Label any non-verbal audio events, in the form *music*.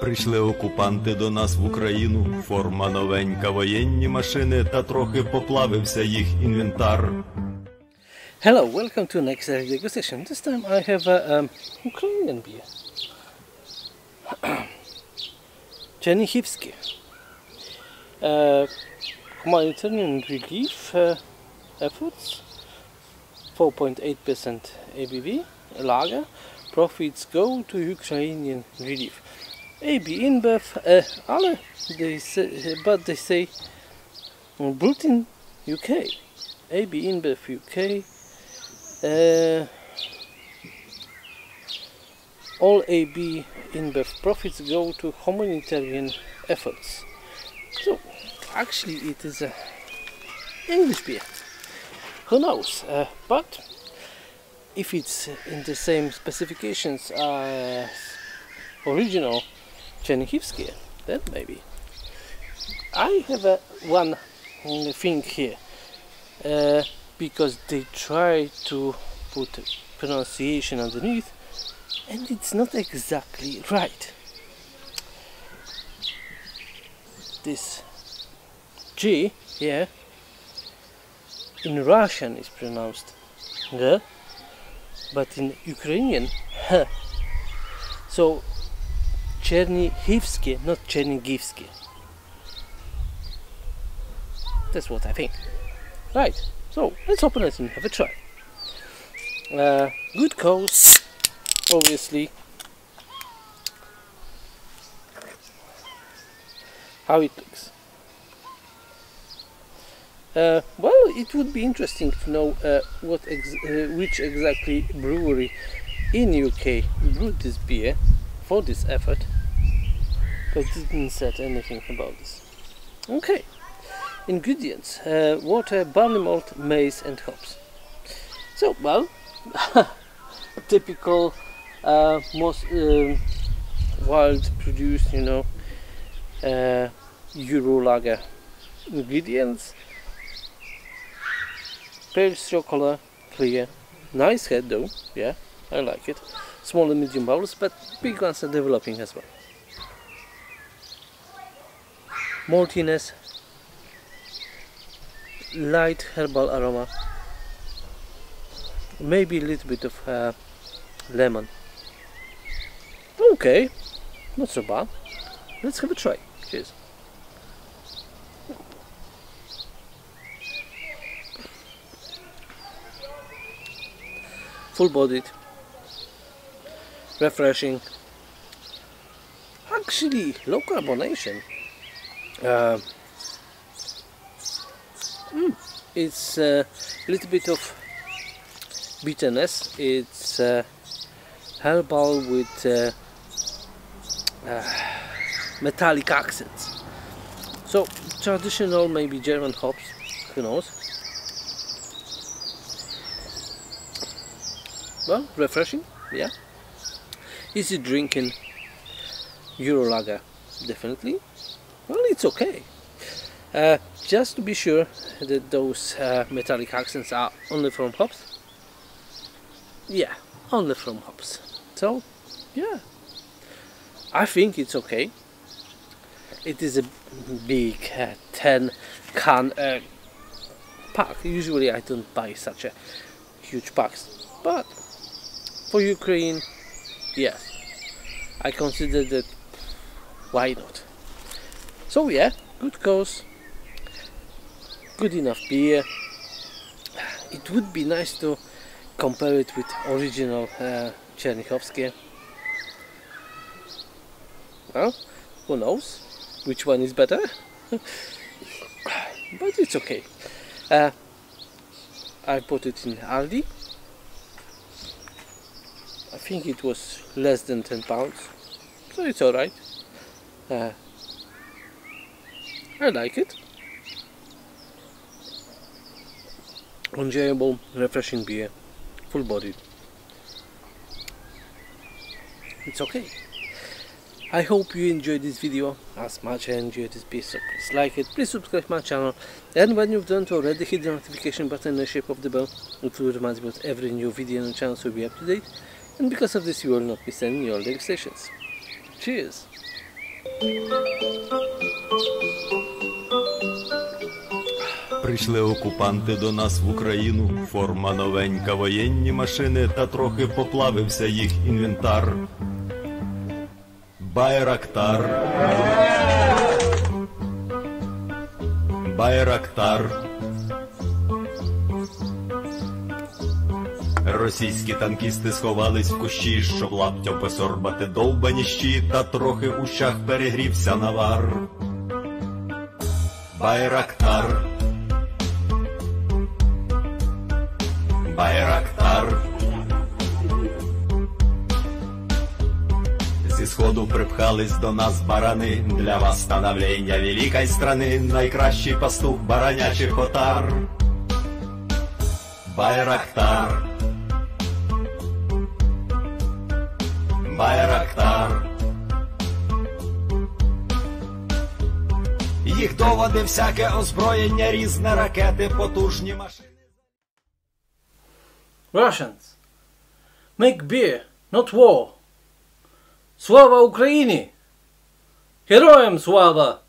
Прийшли окупанти до нас в Україну, форма новенька, воєнні машини, та трохи поплавився їх інвентар. Hello, welcome to next degustation. This time I have a um, Ukrainian beer. Chernichivsky. Uh, humanitarian relief uh, efforts. 4.8% ABV. Lager. Profits go to Ukrainian relief. AB InBev, uh, alle, they say, but they say uh, brewed in UK. AB InBev UK. Uh, all AB InBev profits go to humanitarian efforts. So, actually, it is a English beer. Who knows? Uh, but if it's in the same specifications as original Chernihivsky, then maybe. I have one thing here. Uh, because they try to put pronunciation underneath and it's not exactly right. This G here in Russian is pronounced G, but in Ukrainian H. So Chernihivsky, not Chernigivsky. That's what I think. Right. So let's open it and have a try. Uh, good cause, obviously. How it looks. Uh, well, it would be interesting to know uh, what ex uh, which exactly brewery in UK brewed this beer for this effort, but didn't said anything about this. Okay. Ingredients uh, water, barley malt, maize, and hops. So, well, *laughs* typical, uh, most um wild produced, you know, uh, Euro lager ingredients. Pale color, clear, nice head though, yeah, I like it. Small and medium bowls, but big ones are developing as well. Maltiness, light herbal aroma. Maybe a little bit of uh, lemon. Okay not so bad. Let's have a try. Cheers full bodied refreshing actually low carbonation uh, Mm. It's uh, a little bit of bitterness. It's uh, herbal with uh, metallic accents. So traditional, maybe German hops. Who knows? Well, refreshing. Yeah. Easy drinking. Euro lager, definitely. Well, it's okay. Uh, just to be sure that those uh, metallic accents are only from hops. Yeah, only from hops. So, yeah, I think it's okay. It is a big uh, 10 can uh, pack. Usually I don't buy such a huge packs, but for Ukraine, yes, I consider that why not. So yeah, good cause good enough beer. It would be nice to compare it with original uh. Well, who knows which one is better? *laughs* but it's okay. Uh, I bought it in Aldi. I think it was less than 10 pounds, so it's alright. Uh, I like it. enjoyable, refreshing beer, full bodied. It's okay. I hope you enjoyed this video as much as I enjoyed this piece, so please like it, please subscribe my channel, and when you've done already hit the notification button in the shape of the bell, it will remind you about every new video the channel so you'll be up to date, and because of this you will not any of the sessions. Cheers! Прийшли окупанти до нас в Україну, форма новенька, воєнні машини, та трохи поплавився їх інвентар. Байрактар. Байрактар. Російські танкісти сховались в кущі, щоб лаптя посорбати довбані щі, та трохи у щах перегрівся навар. Байрактар. Байрактар. Зі сходу припхались до нас барани для восстановлення великої страни, найкращий пастух баранячих отар. Байрактар. Їх доводи всяке озброєння, різне ракети, потужні машини. Russians, make beer, not war. Слава Україні! Героям слава!